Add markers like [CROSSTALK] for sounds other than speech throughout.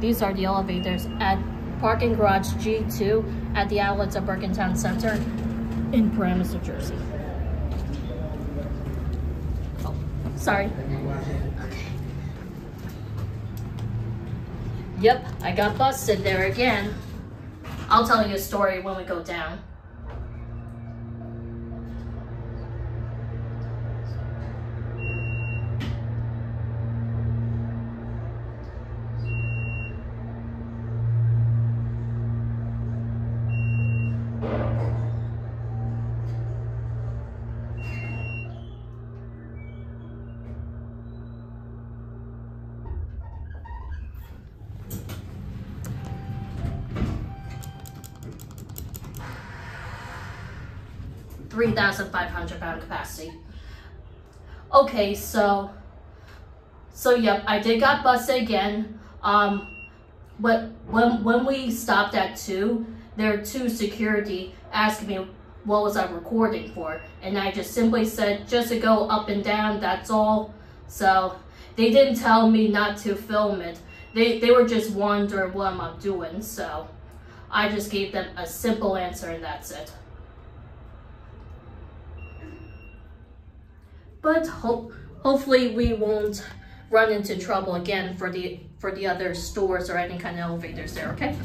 these are the elevators at parking garage G2 at the outlets of Bergen Town Center in Paramus, New Jersey. Oh, sorry. Okay. Yep, I got busted there again. I'll tell you a story when we go down. Three thousand five hundred pound capacity. Okay, so so yep, I did got busted again. Um, but when when we stopped at two, there were two security asking me what was I recording for, and I just simply said just to go up and down. That's all. So they didn't tell me not to film it. They they were just wondering what I'm doing. So I just gave them a simple answer, and that's it. But hope hopefully we won't run into trouble again for the for the other stores or any kind of elevators there, okay?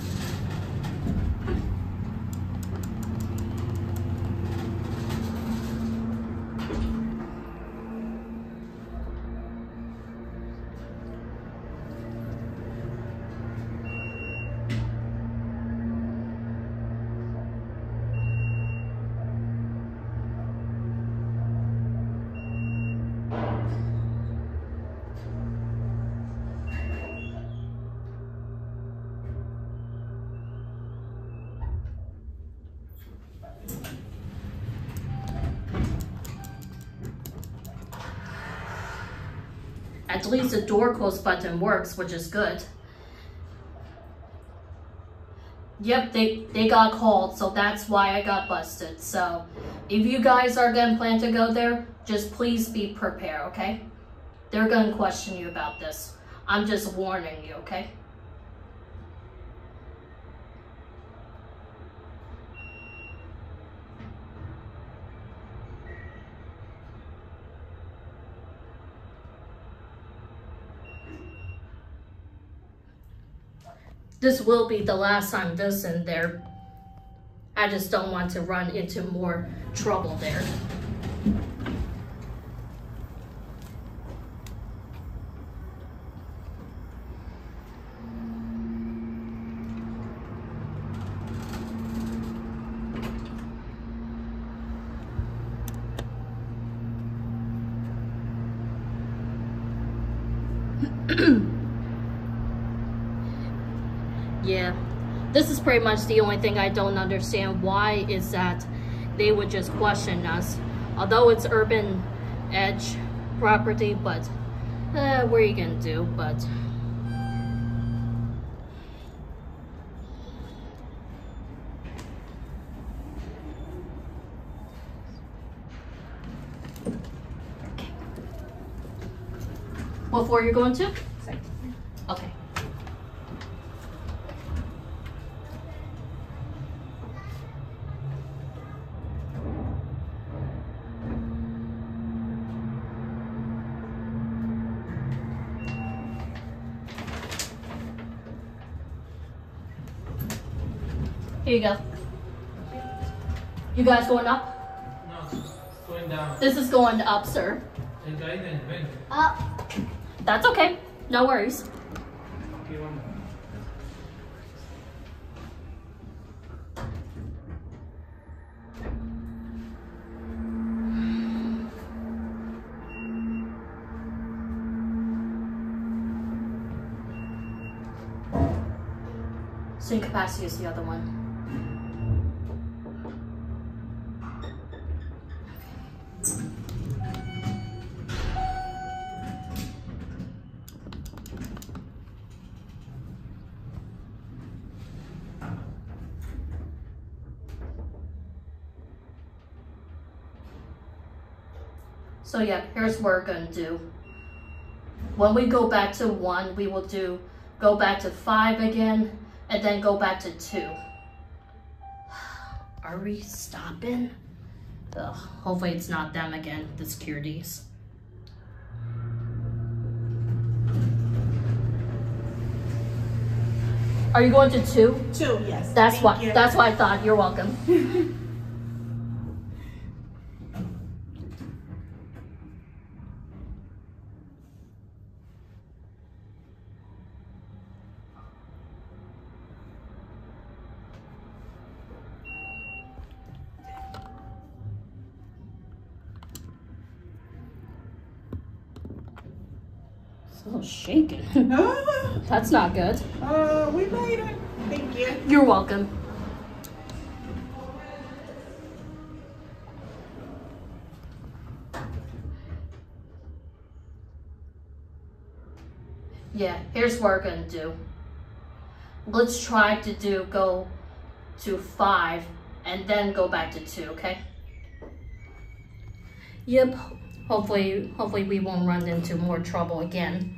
At least the door close button works, which is good. Yep, they, they got called, so that's why I got busted. So if you guys are gonna plan to go there, just please be prepared, okay? They're gonna question you about this. I'm just warning you, okay? This will be the last time this in there. I just don't want to run into more trouble there. [CLEARS THROAT] Yeah, this is pretty much the only thing I don't understand. Why is that they would just question us? Although it's urban edge property, but uh, what are you gonna do? But what floor you're going to? Here you go. You guys going up? No, going down. This is going up, sir. El guide, ven. Up. That's okay. No worries. Same capacity as the other one. So yeah, here's what we're gonna do. When we go back to one, we will do go back to five again, and then go back to two. [SIGHS] Are we stopping? Ugh, hopefully it's not them again, the securities. Are you going to two? Two, yes. That's Thank what you. that's why I thought. You're welcome. [LAUGHS] So shaking. [LAUGHS] That's not good. uh, we made it. Thank you. You're welcome. Yeah, here's what we're gonna do. Let's try to do go to five and then go back to two, okay? Yep. Hopefully hopefully we won't run into more trouble again.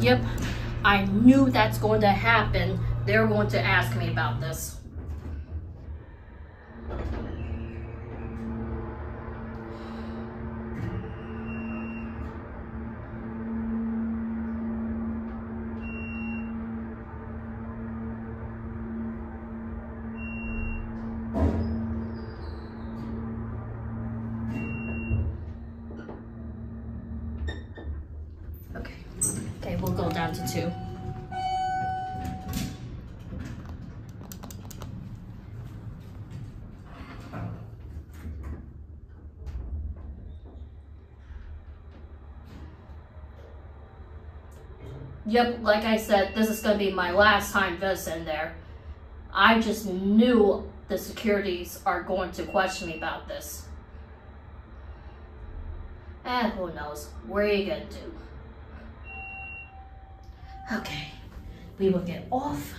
Yep, I knew that's going to happen. They're going to ask me about this. Down to two. Yep, like I said, this is gonna be my last time visiting there. I just knew the securities are going to question me about this. Eh, who knows? What are you gonna do? Okay, we will get off.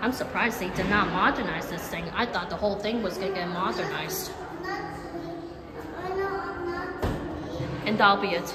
I'm surprised they did not modernize this thing. I thought the whole thing was gonna get modernized. And that'll be it.